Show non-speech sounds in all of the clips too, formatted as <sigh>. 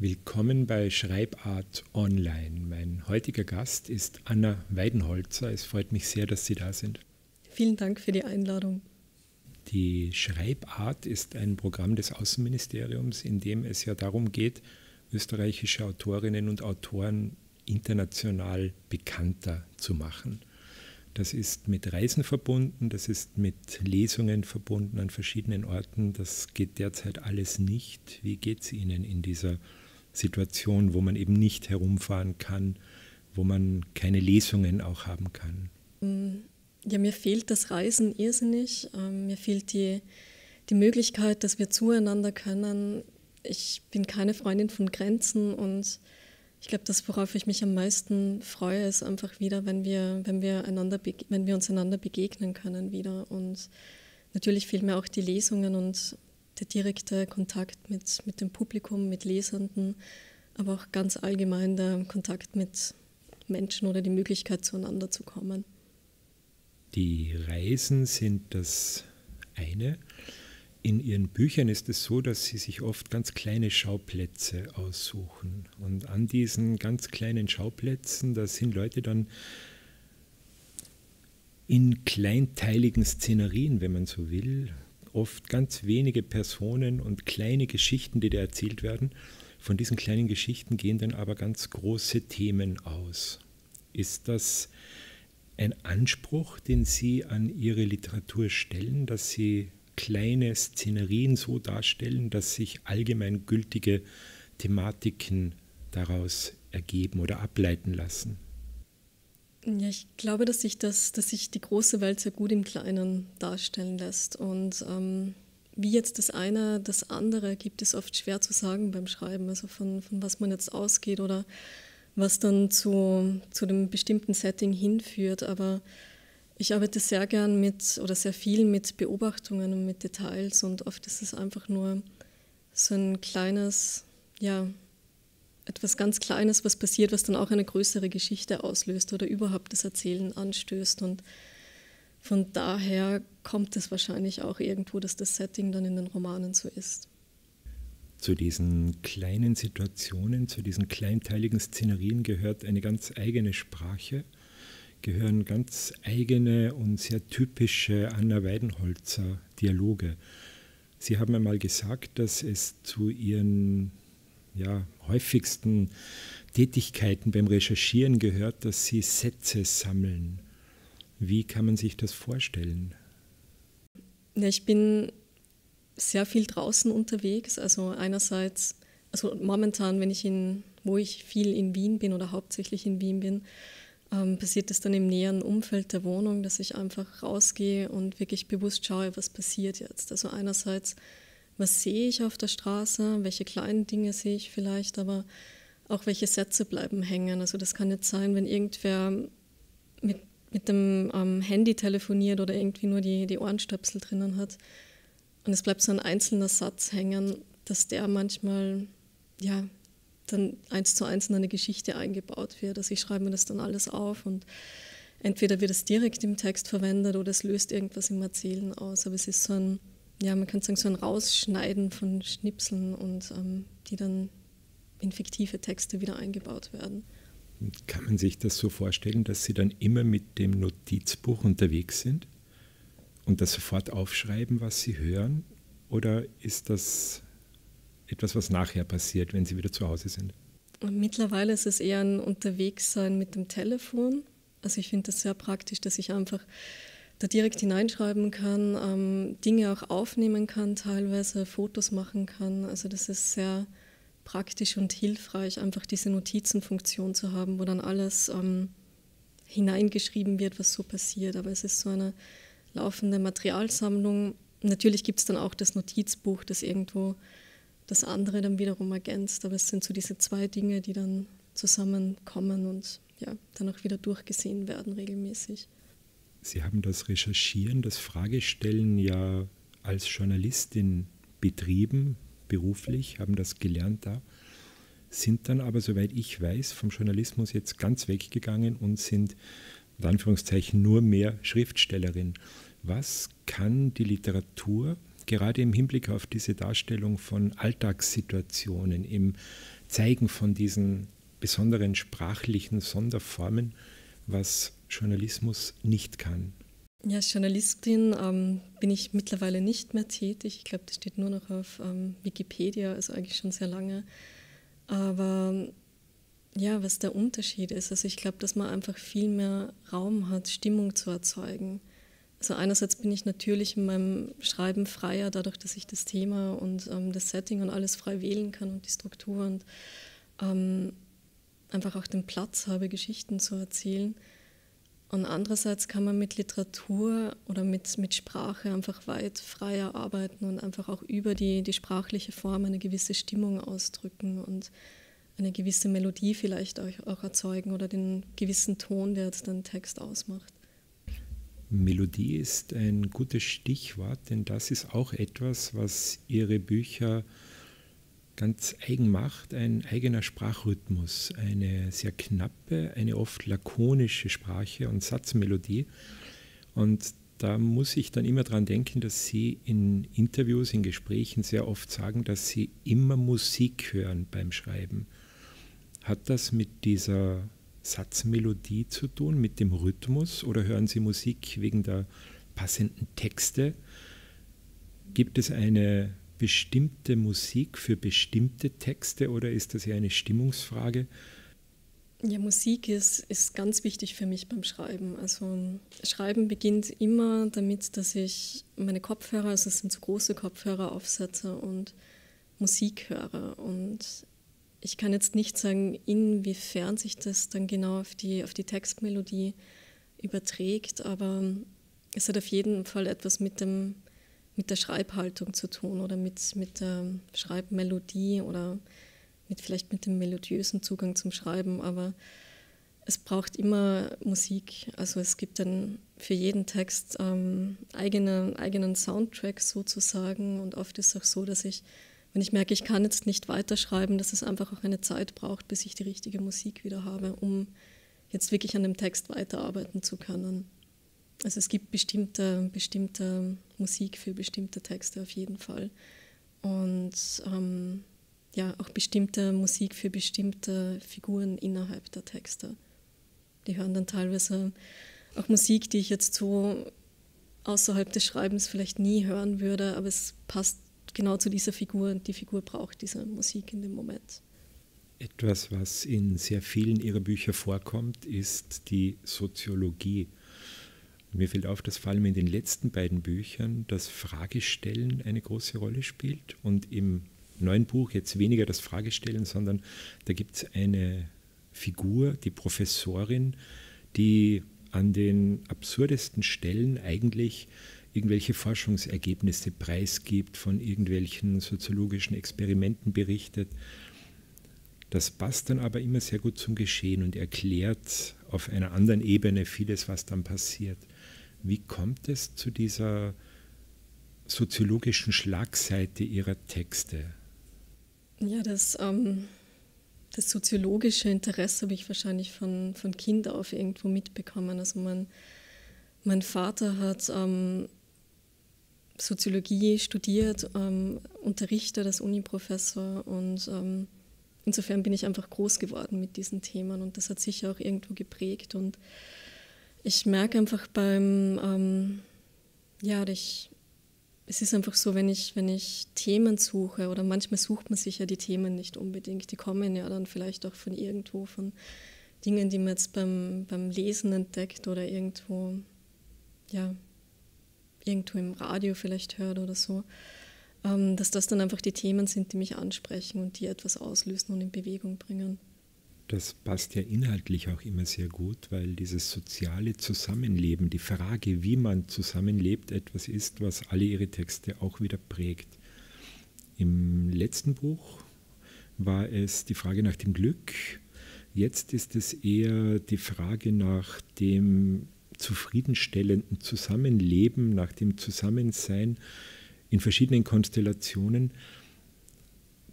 Willkommen bei Schreibart Online. Mein heutiger Gast ist Anna Weidenholzer. Es freut mich sehr, dass Sie da sind. Vielen Dank für die Einladung. Die Schreibart ist ein Programm des Außenministeriums, in dem es ja darum geht, österreichische Autorinnen und Autoren international bekannter zu machen. Das ist mit Reisen verbunden, das ist mit Lesungen verbunden an verschiedenen Orten. Das geht derzeit alles nicht. Wie geht es Ihnen in dieser Situation, wo man eben nicht herumfahren kann, wo man keine Lesungen auch haben kann? Mm, ja, mir fehlt das Reisen irrsinnig. Ähm, mir fehlt die, die Möglichkeit, dass wir zueinander können. Ich bin keine Freundin von Grenzen und ich glaube, das, worauf ich mich am meisten freue, ist einfach wieder, wenn wir, wenn wir, einander, wenn wir uns einander begegnen können wieder. Und natürlich fehlen mir auch die Lesungen und der direkte Kontakt mit, mit dem Publikum, mit Lesenden, aber auch ganz allgemein der Kontakt mit Menschen oder die Möglichkeit zueinander zu kommen. Die Reisen sind das eine. In Ihren Büchern ist es so, dass Sie sich oft ganz kleine Schauplätze aussuchen. Und an diesen ganz kleinen Schauplätzen, da sind Leute dann in kleinteiligen Szenerien, wenn man so will, oft ganz wenige Personen und kleine Geschichten, die da erzählt werden. Von diesen kleinen Geschichten gehen dann aber ganz große Themen aus. Ist das ein Anspruch, den Sie an Ihre Literatur stellen, dass Sie kleine Szenerien so darstellen, dass sich allgemeingültige Thematiken daraus ergeben oder ableiten lassen? Ja, ich glaube, dass sich, das, dass sich die große Welt sehr gut im Kleinen darstellen lässt. Und ähm, wie jetzt das eine das andere gibt es oft schwer zu sagen beim Schreiben, also von, von was man jetzt ausgeht oder was dann zu, zu einem bestimmten Setting hinführt. Aber ich arbeite sehr gern mit oder sehr viel mit Beobachtungen und mit Details und oft ist es einfach nur so ein kleines, ja, etwas ganz Kleines, was passiert, was dann auch eine größere Geschichte auslöst oder überhaupt das Erzählen anstößt. Und von daher kommt es wahrscheinlich auch irgendwo, dass das Setting dann in den Romanen so ist. Zu diesen kleinen Situationen, zu diesen kleinteiligen Szenerien gehört eine ganz eigene Sprache, gehören ganz eigene und sehr typische Anna Weidenholzer Dialoge. Sie haben einmal gesagt, dass es zu ihren ja, häufigsten Tätigkeiten beim Recherchieren gehört, dass Sie Sätze sammeln. Wie kann man sich das vorstellen? Ja, ich bin sehr viel draußen unterwegs. Also einerseits, also momentan, wenn ich in, wo ich viel in Wien bin oder hauptsächlich in Wien bin, ähm, passiert es dann im näheren Umfeld der Wohnung, dass ich einfach rausgehe und wirklich bewusst schaue, was passiert jetzt. Also einerseits was sehe ich auf der Straße, welche kleinen Dinge sehe ich vielleicht, aber auch welche Sätze bleiben hängen. Also das kann jetzt sein, wenn irgendwer mit, mit dem ähm, Handy telefoniert oder irgendwie nur die, die Ohrenstöpsel drinnen hat und es bleibt so ein einzelner Satz hängen, dass der manchmal ja dann eins zu eins in eine Geschichte eingebaut wird. Also ich schreibe mir das dann alles auf und entweder wird es direkt im Text verwendet oder es löst irgendwas im Erzählen aus. Aber es ist so ein ja, man kann sagen, so ein Rausschneiden von Schnipseln und ähm, die dann in fiktive Texte wieder eingebaut werden. Kann man sich das so vorstellen, dass Sie dann immer mit dem Notizbuch unterwegs sind und das sofort aufschreiben, was Sie hören? Oder ist das etwas, was nachher passiert, wenn Sie wieder zu Hause sind? Mittlerweile ist es eher ein Unterwegssein mit dem Telefon. Also ich finde das sehr praktisch, dass ich einfach da direkt hineinschreiben kann, ähm, Dinge auch aufnehmen kann, teilweise Fotos machen kann. Also das ist sehr praktisch und hilfreich, einfach diese Notizenfunktion zu haben, wo dann alles ähm, hineingeschrieben wird, was so passiert. Aber es ist so eine laufende Materialsammlung. Natürlich gibt es dann auch das Notizbuch, das irgendwo das andere dann wiederum ergänzt. Aber es sind so diese zwei Dinge, die dann zusammenkommen und ja, dann auch wieder durchgesehen werden regelmäßig. Sie haben das Recherchieren, das Fragestellen ja als Journalistin betrieben, beruflich, haben das gelernt da, sind dann aber, soweit ich weiß, vom Journalismus jetzt ganz weggegangen und sind in Anführungszeichen nur mehr Schriftstellerin. Was kann die Literatur, gerade im Hinblick auf diese Darstellung von Alltagssituationen, im Zeigen von diesen besonderen sprachlichen Sonderformen, was Journalismus nicht kann. Ja, als Journalistin ähm, bin ich mittlerweile nicht mehr tätig. Ich glaube, das steht nur noch auf ähm, Wikipedia, also eigentlich schon sehr lange. Aber ja, was der Unterschied ist, also ich glaube, dass man einfach viel mehr Raum hat, Stimmung zu erzeugen. Also einerseits bin ich natürlich in meinem Schreiben freier, dadurch, dass ich das Thema und ähm, das Setting und alles frei wählen kann und die Struktur und ähm, einfach auch den Platz habe, Geschichten zu erzählen. Und andererseits kann man mit Literatur oder mit, mit Sprache einfach weit freier arbeiten und einfach auch über die, die sprachliche Form eine gewisse Stimmung ausdrücken und eine gewisse Melodie vielleicht auch, auch erzeugen oder den gewissen Ton, der jetzt den Text ausmacht. Melodie ist ein gutes Stichwort, denn das ist auch etwas, was Ihre Bücher ganz eigen macht, ein eigener Sprachrhythmus, eine sehr knappe, eine oft lakonische Sprache und Satzmelodie. Und da muss ich dann immer dran denken, dass Sie in Interviews, in Gesprächen sehr oft sagen, dass Sie immer Musik hören beim Schreiben. Hat das mit dieser Satzmelodie zu tun, mit dem Rhythmus oder hören Sie Musik wegen der passenden Texte? Gibt es eine bestimmte Musik für bestimmte Texte oder ist das ja eine Stimmungsfrage? Ja, Musik ist, ist ganz wichtig für mich beim Schreiben. Also Schreiben beginnt immer damit, dass ich meine Kopfhörer, also es sind so große Kopfhörer, aufsetze und Musik höre. Und ich kann jetzt nicht sagen, inwiefern sich das dann genau auf die, auf die Textmelodie überträgt, aber es hat auf jeden Fall etwas mit dem mit der Schreibhaltung zu tun oder mit, mit der Schreibmelodie oder mit, vielleicht mit dem melodiösen Zugang zum Schreiben, aber es braucht immer Musik. Also es gibt dann für jeden Text ähm, eigene, eigenen Soundtrack sozusagen und oft ist es auch so, dass ich, wenn ich merke, ich kann jetzt nicht weiterschreiben, dass es einfach auch eine Zeit braucht, bis ich die richtige Musik wieder habe, um jetzt wirklich an dem Text weiterarbeiten zu können. Also es gibt bestimmte, bestimmte Musik für bestimmte Texte auf jeden Fall. Und ähm, ja, auch bestimmte Musik für bestimmte Figuren innerhalb der Texte. Die hören dann teilweise auch Musik, die ich jetzt so außerhalb des Schreibens vielleicht nie hören würde, aber es passt genau zu dieser Figur und die Figur braucht diese Musik in dem Moment. Etwas, was in sehr vielen Ihrer Bücher vorkommt, ist die Soziologie. Mir fällt auf, dass vor allem in den letzten beiden Büchern das Fragestellen eine große Rolle spielt und im neuen Buch jetzt weniger das Fragestellen, sondern da gibt es eine Figur, die Professorin, die an den absurdesten Stellen eigentlich irgendwelche Forschungsergebnisse preisgibt, von irgendwelchen soziologischen Experimenten berichtet. Das passt dann aber immer sehr gut zum Geschehen und erklärt auf einer anderen Ebene vieles, was dann passiert. Wie kommt es zu dieser soziologischen Schlagseite Ihrer Texte? Ja, das, ähm, das soziologische Interesse habe ich wahrscheinlich von, von Kind auf irgendwo mitbekommen. Also mein, mein Vater hat ähm, Soziologie studiert, ähm, unterrichtet als Uniprofessor und ähm, insofern bin ich einfach groß geworden mit diesen Themen und das hat sich auch irgendwo geprägt und ich merke einfach beim, ähm, ja, ich, es ist einfach so, wenn ich, wenn ich Themen suche oder manchmal sucht man sich ja die Themen nicht unbedingt, die kommen ja dann vielleicht auch von irgendwo, von Dingen, die man jetzt beim, beim Lesen entdeckt oder irgendwo, ja, irgendwo im Radio vielleicht hört oder so, ähm, dass das dann einfach die Themen sind, die mich ansprechen und die etwas auslösen und in Bewegung bringen. Das passt ja inhaltlich auch immer sehr gut, weil dieses soziale Zusammenleben, die Frage, wie man zusammenlebt, etwas ist, was alle ihre Texte auch wieder prägt. Im letzten Buch war es die Frage nach dem Glück. Jetzt ist es eher die Frage nach dem zufriedenstellenden Zusammenleben, nach dem Zusammensein in verschiedenen Konstellationen.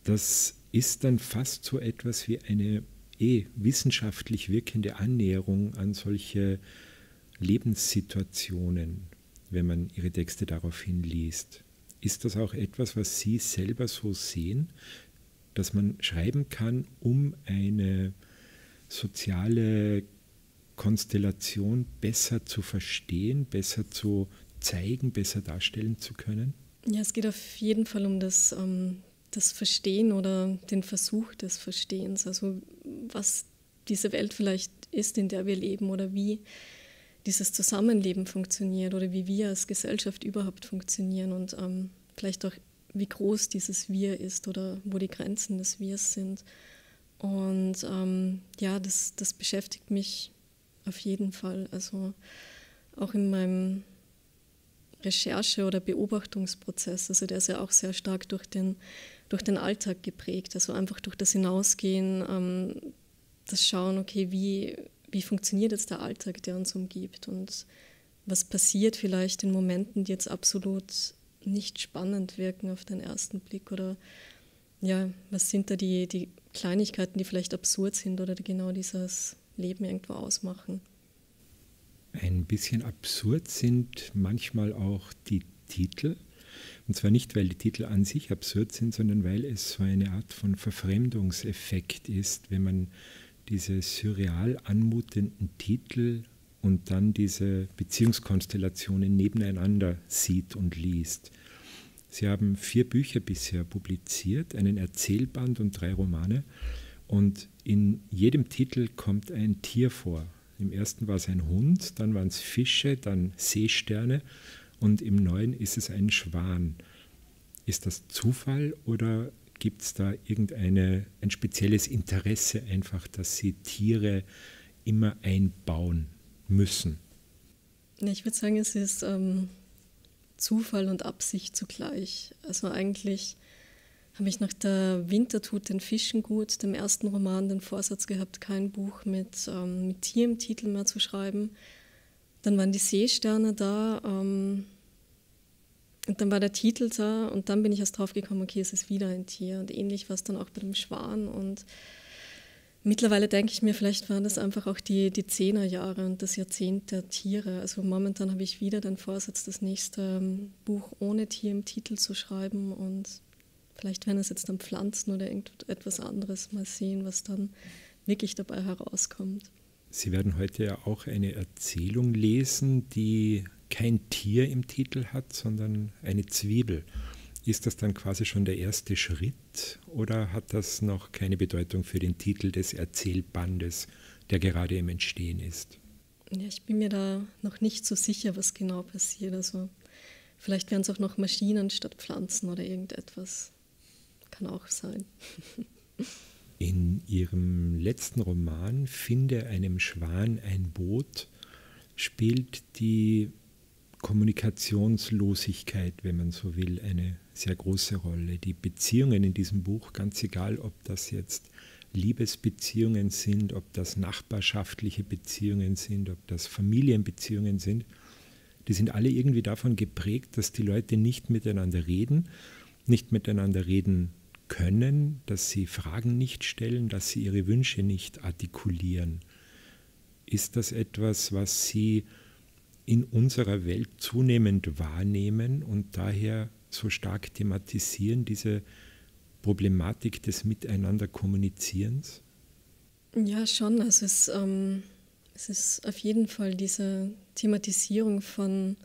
Das ist dann fast so etwas wie eine eh wissenschaftlich wirkende Annäherung an solche Lebenssituationen, wenn man ihre Texte daraufhin liest. Ist das auch etwas, was Sie selber so sehen, dass man schreiben kann, um eine soziale Konstellation besser zu verstehen, besser zu zeigen, besser darstellen zu können? Ja, es geht auf jeden Fall um das, um das Verstehen oder den Versuch des Verstehens. Also was diese Welt vielleicht ist, in der wir leben oder wie dieses Zusammenleben funktioniert oder wie wir als Gesellschaft überhaupt funktionieren und ähm, vielleicht auch wie groß dieses Wir ist oder wo die Grenzen des Wirs sind. Und ähm, ja, das, das beschäftigt mich auf jeden Fall. Also auch in meinem Recherche- oder Beobachtungsprozess, also der ist ja auch sehr stark durch den, durch den Alltag geprägt, also einfach durch das Hinausgehen, ähm, das Schauen, okay, wie, wie funktioniert jetzt der Alltag, der uns umgibt und was passiert vielleicht in Momenten, die jetzt absolut nicht spannend wirken auf den ersten Blick oder ja, was sind da die, die Kleinigkeiten, die vielleicht absurd sind oder genau dieses Leben irgendwo ausmachen. Ein bisschen absurd sind manchmal auch die Titel. Und zwar nicht, weil die Titel an sich absurd sind, sondern weil es so eine Art von Verfremdungseffekt ist, wenn man diese surreal anmutenden Titel und dann diese Beziehungskonstellationen nebeneinander sieht und liest. Sie haben vier Bücher bisher publiziert, einen Erzählband und drei Romane. Und in jedem Titel kommt ein Tier vor. Im ersten war es ein Hund, dann waren es Fische, dann Seesterne und im neuen ist es ein Schwan. Ist das Zufall oder gibt es da irgendein ein spezielles Interesse einfach, dass Sie Tiere immer einbauen müssen? Ich würde sagen, es ist ähm, Zufall und Absicht zugleich. Also eigentlich habe ich nach der Winter tut den Fischen gut, dem ersten Roman, den Vorsatz gehabt, kein Buch mit, ähm, mit Tier im Titel mehr zu schreiben. Dann waren die Seesterne da ähm, und dann war der Titel da und dann bin ich erst drauf gekommen, okay, es ist wieder ein Tier. Und ähnlich war es dann auch bei dem Schwan. Und mittlerweile denke ich mir, vielleicht waren das einfach auch die, die Zehnerjahre und das Jahrzehnt der Tiere. Also momentan habe ich wieder den Vorsatz, das nächste ähm, Buch ohne Tier im Titel zu schreiben und Vielleicht werden es jetzt dann Pflanzen oder irgendetwas anderes mal sehen, was dann wirklich dabei herauskommt. Sie werden heute ja auch eine Erzählung lesen, die kein Tier im Titel hat, sondern eine Zwiebel. Ist das dann quasi schon der erste Schritt oder hat das noch keine Bedeutung für den Titel des Erzählbandes, der gerade im Entstehen ist? Ja, ich bin mir da noch nicht so sicher, was genau passiert. Also vielleicht werden es auch noch Maschinen statt Pflanzen oder irgendetwas. Kann auch sein. <laughs> In ihrem letzten Roman Finde einem Schwan ein Boot spielt die Kommunikationslosigkeit, wenn man so will, eine sehr große Rolle. Die Beziehungen in diesem Buch, ganz egal, ob das jetzt Liebesbeziehungen sind, ob das nachbarschaftliche Beziehungen sind, ob das Familienbeziehungen sind, die sind alle irgendwie davon geprägt, dass die Leute nicht miteinander reden, nicht miteinander reden können, dass sie Fragen nicht stellen, dass sie ihre Wünsche nicht artikulieren. Ist das etwas, was Sie in unserer Welt zunehmend wahrnehmen und daher so stark thematisieren, diese Problematik des Miteinander-Kommunizierens? Ja, schon. Also es, ähm, es ist auf jeden Fall diese Thematisierung von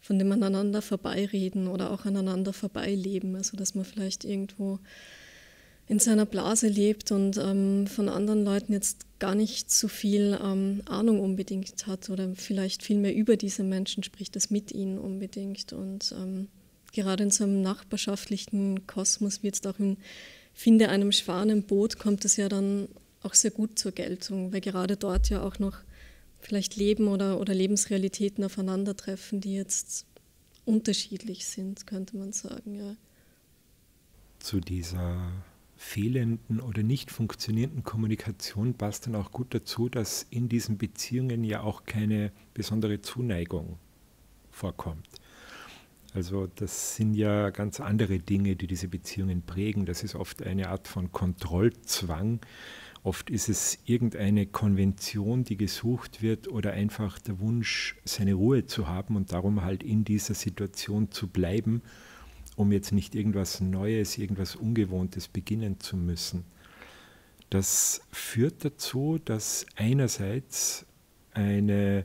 von dem aneinander vorbeireden oder auch aneinander vorbeileben. Also dass man vielleicht irgendwo in seiner Blase lebt und ähm, von anderen Leuten jetzt gar nicht so viel ähm, Ahnung unbedingt hat oder vielleicht viel mehr über diese Menschen spricht, das mit ihnen unbedingt. Und ähm, gerade in so einem nachbarschaftlichen Kosmos, wie jetzt auch in Finde einem Schwan im Boot, kommt es ja dann auch sehr gut zur Geltung, weil gerade dort ja auch noch vielleicht Leben oder, oder Lebensrealitäten aufeinandertreffen, die jetzt unterschiedlich sind, könnte man sagen. Ja. Zu dieser fehlenden oder nicht funktionierenden Kommunikation passt dann auch gut dazu, dass in diesen Beziehungen ja auch keine besondere Zuneigung vorkommt. Also das sind ja ganz andere Dinge, die diese Beziehungen prägen. Das ist oft eine Art von Kontrollzwang, Oft ist es irgendeine Konvention, die gesucht wird oder einfach der Wunsch, seine Ruhe zu haben und darum halt in dieser Situation zu bleiben, um jetzt nicht irgendwas Neues, irgendwas Ungewohntes beginnen zu müssen. Das führt dazu, dass einerseits eine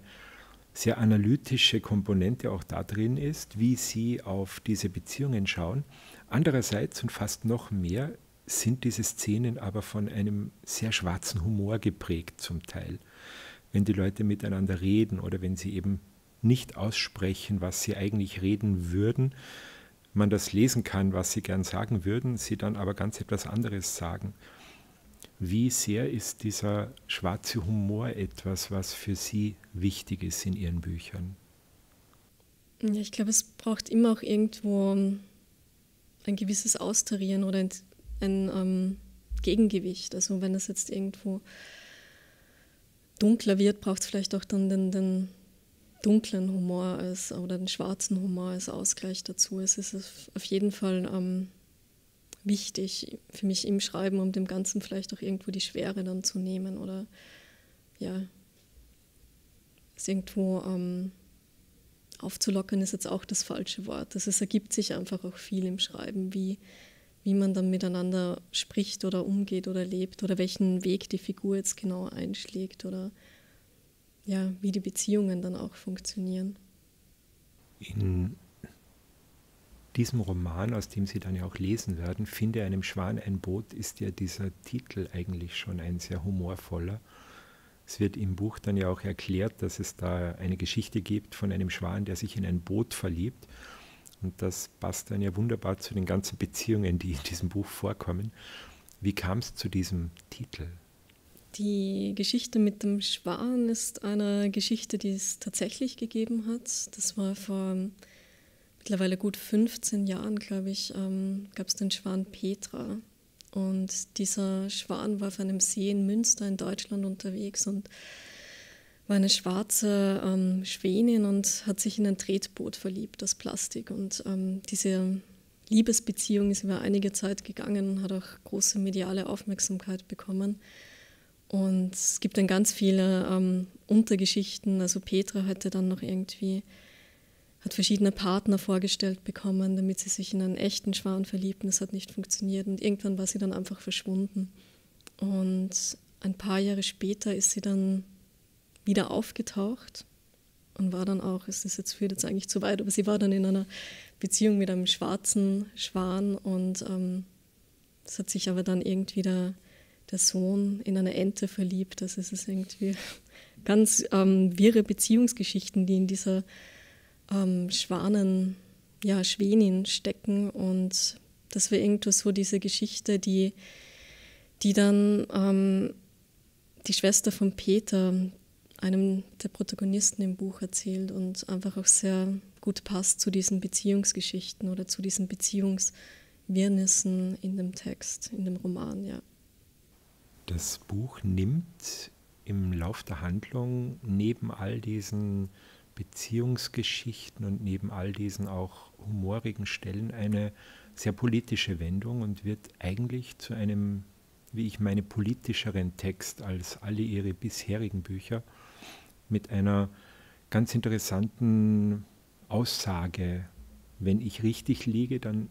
sehr analytische Komponente auch da drin ist, wie sie auf diese Beziehungen schauen. Andererseits und fast noch mehr sind diese Szenen aber von einem sehr schwarzen Humor geprägt zum Teil. Wenn die Leute miteinander reden oder wenn sie eben nicht aussprechen, was sie eigentlich reden würden, man das lesen kann, was sie gern sagen würden, sie dann aber ganz etwas anderes sagen. Wie sehr ist dieser schwarze Humor etwas, was für Sie wichtig ist in Ihren Büchern? Ja, ich glaube, es braucht immer auch irgendwo ein gewisses Austarieren oder ein, ähm, Gegengewicht. Also wenn es jetzt irgendwo dunkler wird, braucht es vielleicht auch dann den, den dunklen Humor als, oder den schwarzen Humor als Ausgleich dazu. Es ist auf jeden Fall ähm, wichtig für mich im Schreiben, um dem Ganzen vielleicht auch irgendwo die Schwere dann zu nehmen oder ja, es irgendwo ähm, aufzulockern ist jetzt auch das falsche Wort. Also es ergibt sich einfach auch viel im Schreiben, wie, wie man dann miteinander spricht oder umgeht oder lebt oder welchen Weg die Figur jetzt genau einschlägt oder ja, wie die Beziehungen dann auch funktionieren. In diesem Roman, aus dem Sie dann ja auch lesen werden, Finde einem Schwan ein Boot, ist ja dieser Titel eigentlich schon ein sehr humorvoller. Es wird im Buch dann ja auch erklärt, dass es da eine Geschichte gibt von einem Schwan, der sich in ein Boot verliebt. Und das passt dann ja wunderbar zu den ganzen Beziehungen, die in diesem Buch vorkommen. Wie kam es zu diesem Titel? Die Geschichte mit dem Schwan ist eine Geschichte, die es tatsächlich gegeben hat. Das war vor mittlerweile gut 15 Jahren, glaube ich, ähm, gab es den Schwan Petra. Und dieser Schwan war auf einem See in Münster in Deutschland unterwegs und war eine schwarze ähm, Schwänin und hat sich in ein Tretboot verliebt aus Plastik. Und ähm, diese Liebesbeziehung ist über einige Zeit gegangen und hat auch große mediale Aufmerksamkeit bekommen. Und es gibt dann ganz viele ähm, Untergeschichten. Also Petra hatte dann noch irgendwie, hat verschiedene Partner vorgestellt bekommen, damit sie sich in einen echten Schwan verliebten. Das hat nicht funktioniert. Und irgendwann war sie dann einfach verschwunden. Und ein paar Jahre später ist sie dann wieder aufgetaucht und war dann auch, es ist jetzt führt jetzt eigentlich zu weit, aber sie war dann in einer Beziehung mit einem schwarzen Schwan und ähm, es hat sich aber dann irgendwie der der Sohn in eine Ente verliebt. Also es ist irgendwie <laughs> ganz ähm, wirre Beziehungsgeschichten, die in dieser ähm, Schwanen, ja, Schwänin stecken. Und das war irgendwo so diese Geschichte, die, die dann ähm, die Schwester von Peter, einem der Protagonisten im Buch, erzählt und einfach auch sehr gut passt zu diesen Beziehungsgeschichten oder zu diesen Beziehungswirrnissen in dem Text, in dem Roman, ja. Das Buch nimmt im Lauf der Handlung neben all diesen Beziehungsgeschichten und neben all diesen auch humorigen Stellen eine sehr politische Wendung und wird eigentlich zu einem, wie ich meine, politischeren Text als alle ihre bisherigen Bücher mit einer ganz interessanten Aussage. Wenn ich richtig liege, dann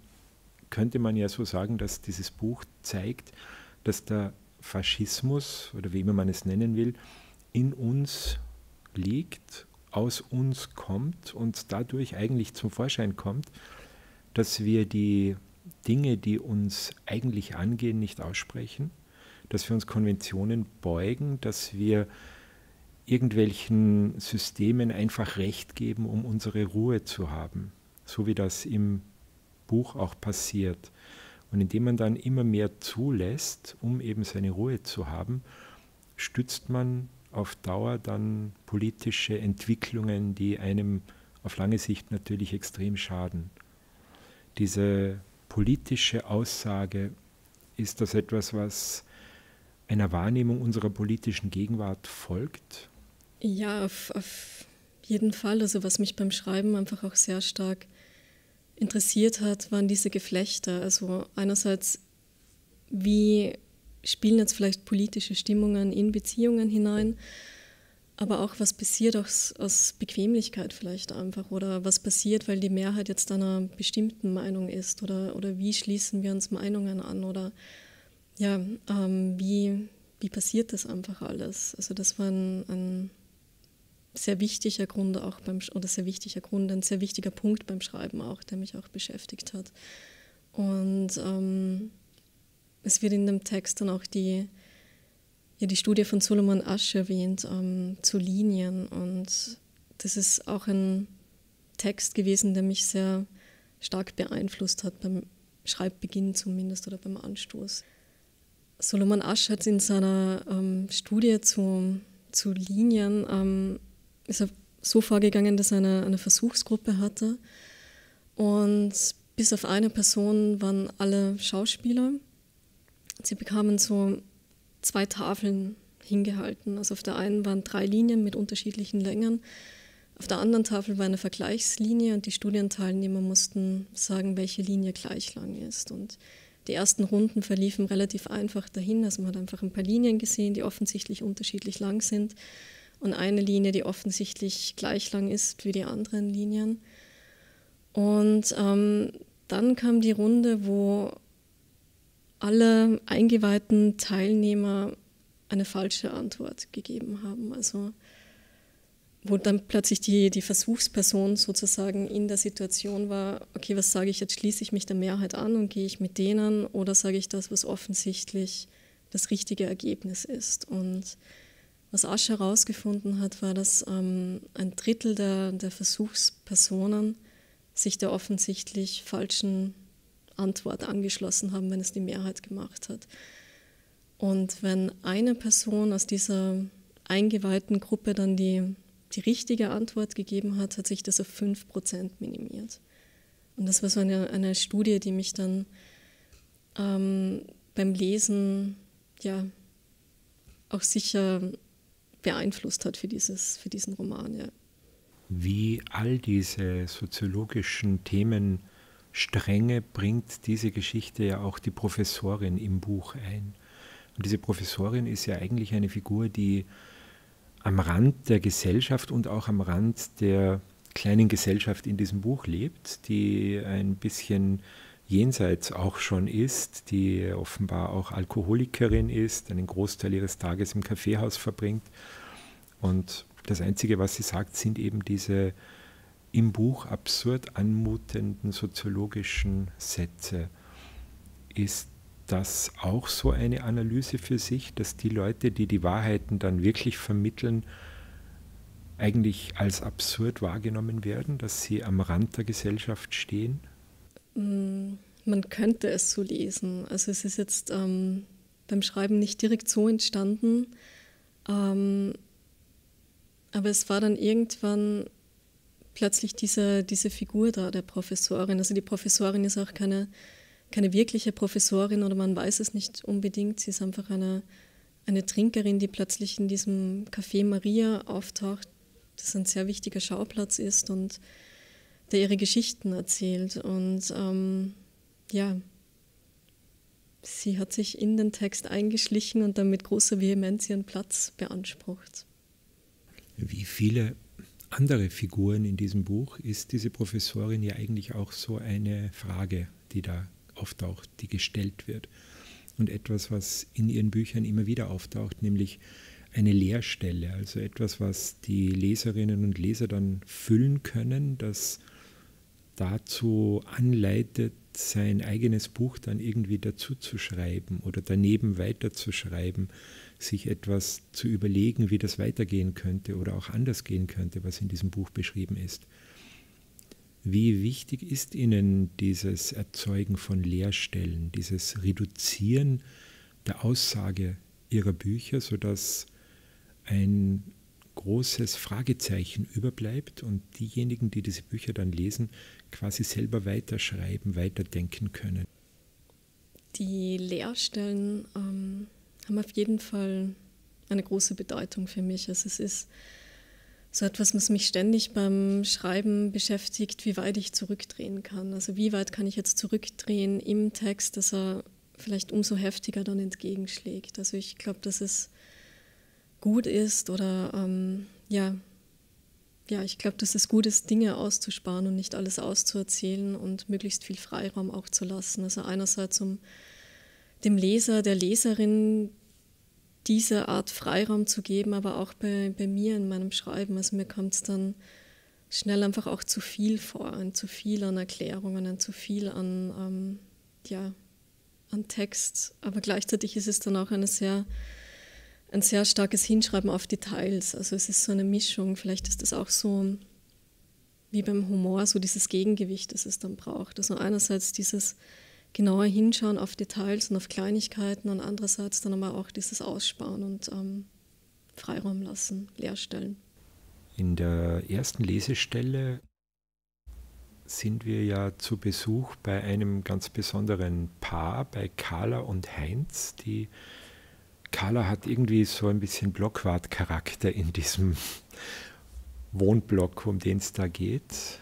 könnte man ja so sagen, dass dieses Buch zeigt, dass der Faschismus oder wie immer man es nennen will, in uns liegt, aus uns kommt und dadurch eigentlich zum Vorschein kommt, dass wir die Dinge, die uns eigentlich angehen, nicht aussprechen, dass wir uns Konventionen beugen, dass wir irgendwelchen Systemen einfach Recht geben, um unsere Ruhe zu haben, so wie das im Buch auch passiert. Und indem man dann immer mehr zulässt, um eben seine Ruhe zu haben, stützt man auf Dauer dann politische Entwicklungen, die einem auf lange Sicht natürlich extrem schaden. Diese politische Aussage, ist das etwas, was einer Wahrnehmung unserer politischen Gegenwart folgt? Ja, auf, auf jeden Fall. Also was mich beim Schreiben einfach auch sehr stark interessiert hat, waren diese Geflechte. Also einerseits, wie spielen jetzt vielleicht politische Stimmungen in Beziehungen hinein, aber auch was passiert aus, aus Bequemlichkeit vielleicht einfach oder was passiert, weil die Mehrheit jetzt einer bestimmten Meinung ist oder, oder wie schließen wir uns Meinungen an oder ja, ähm, wie, wie passiert das einfach alles? Also das war ein, ein sehr wichtiger Grund auch beim oder sehr wichtiger Grund, ein sehr wichtiger Punkt beim Schreiben auch, der mich auch beschäftigt hat. Und ähm, es wird in dem Text dann auch die, ja, die Studie von Solomon Asch erwähnt ähm, zu Linien. Und das ist auch ein Text gewesen, der mich sehr stark beeinflusst hat, beim Schreibbeginn zumindest oder beim Anstoß. Solomon Asch hat in seiner ähm, Studie zu, zu Linien ähm, ist er so vorgegangen, dass er eine, eine Versuchsgruppe hatte. Und bis auf eine Person waren alle Schauspieler. Sie bekamen so zwei Tafeln hingehalten. Also auf der einen waren drei Linien mit unterschiedlichen Längen. Auf der anderen Tafel war eine Vergleichslinie und die Studienteilnehmer mussten sagen, welche Linie gleich lang ist. Und die ersten Runden verliefen relativ einfach dahin. Also man hat einfach ein paar Linien gesehen, die offensichtlich unterschiedlich lang sind und eine Linie, die offensichtlich gleich lang ist wie die anderen Linien. Und ähm, dann kam die Runde, wo alle eingeweihten Teilnehmer eine falsche Antwort gegeben haben. Also wo dann plötzlich die, die Versuchsperson sozusagen in der Situation war, okay, was sage ich jetzt, schließe ich mich der Mehrheit an und gehe ich mit denen oder sage ich das, was offensichtlich das richtige Ergebnis ist. Und was Asch herausgefunden hat, war, dass ähm, ein Drittel der, der Versuchspersonen sich der offensichtlich falschen Antwort angeschlossen haben, wenn es die Mehrheit gemacht hat. Und wenn eine Person aus dieser eingeweihten Gruppe dann die, die richtige Antwort gegeben hat, hat sich das auf 5% minimiert. Und das war so eine, eine Studie, die mich dann ähm, beim Lesen ja auch sicher beeinflusst hat für, dieses, für diesen Roman. Ja. Wie all diese soziologischen Themenstränge bringt diese Geschichte ja auch die Professorin im Buch ein. Und diese Professorin ist ja eigentlich eine Figur, die am Rand der Gesellschaft und auch am Rand der kleinen Gesellschaft in diesem Buch lebt, die ein bisschen jenseits auch schon ist, die offenbar auch Alkoholikerin ist, einen Großteil ihres Tages im Kaffeehaus verbringt. Und das Einzige, was sie sagt, sind eben diese im Buch absurd anmutenden soziologischen Sätze. Ist das auch so eine Analyse für sich, dass die Leute, die die Wahrheiten dann wirklich vermitteln, eigentlich als absurd wahrgenommen werden, dass sie am Rand der Gesellschaft stehen? Mm, man könnte es so lesen. Also es ist jetzt ähm, beim Schreiben nicht direkt so entstanden, ähm, aber es war dann irgendwann plötzlich diese, diese Figur da, der Professorin. Also die Professorin ist auch keine, keine wirkliche Professorin oder man weiß es nicht unbedingt. Sie ist einfach eine, eine Trinkerin, die plötzlich in diesem Café Maria auftaucht, das ein sehr wichtiger Schauplatz ist und der ihre Geschichten erzählt. Und ähm, ja, sie hat sich in den Text eingeschlichen und dann mit großer Vehemenz ihren Platz beansprucht. Wie viele andere Figuren in diesem Buch ist diese Professorin ja eigentlich auch so eine Frage, die da auftaucht, die gestellt wird. Und etwas, was in ihren Büchern immer wieder auftaucht, nämlich eine Leerstelle, also etwas, was die Leserinnen und Leser dann füllen können, das dazu anleitet, sein eigenes Buch dann irgendwie dazu zu schreiben oder daneben weiterzuschreiben, sich etwas zu überlegen, wie das weitergehen könnte oder auch anders gehen könnte, was in diesem Buch beschrieben ist. Wie wichtig ist Ihnen dieses Erzeugen von Leerstellen, dieses Reduzieren der Aussage Ihrer Bücher, sodass ein großes Fragezeichen überbleibt und diejenigen, die diese Bücher dann lesen, quasi selber weiterschreiben, weiterdenken können. Die Lehrstellen ähm, haben auf jeden Fall eine große Bedeutung für mich. Also es ist so etwas, was mich ständig beim Schreiben beschäftigt, wie weit ich zurückdrehen kann. Also wie weit kann ich jetzt zurückdrehen im Text, dass er vielleicht umso heftiger dann entgegenschlägt. Also ich glaube, dass es gut ist oder ähm, ja, ja, ich glaube, dass es gut ist, Dinge auszusparen und nicht alles auszuerzählen und möglichst viel Freiraum auch zu lassen. Also einerseits um dem Leser, der Leserin diese Art Freiraum zu geben, aber auch bei, bei mir in meinem Schreiben. Also mir kommt es dann schnell einfach auch zu viel vor, ein zu viel an Erklärungen, ein zu viel an, ähm, ja, an Text. Aber gleichzeitig ist es dann auch eine sehr, ein sehr starkes Hinschreiben auf Details. Also es ist so eine Mischung. Vielleicht ist es auch so wie beim Humor, so dieses Gegengewicht, das es dann braucht. Also einerseits dieses genauer hinschauen auf Details und auf Kleinigkeiten und andererseits dann aber auch dieses Aussparen und ähm, Freiraum lassen, leerstellen. In der ersten Lesestelle sind wir ja zu Besuch bei einem ganz besonderen Paar, bei Carla und Heinz. Die Carla hat irgendwie so ein bisschen Blockwart-Charakter in diesem Wohnblock, um den es da geht.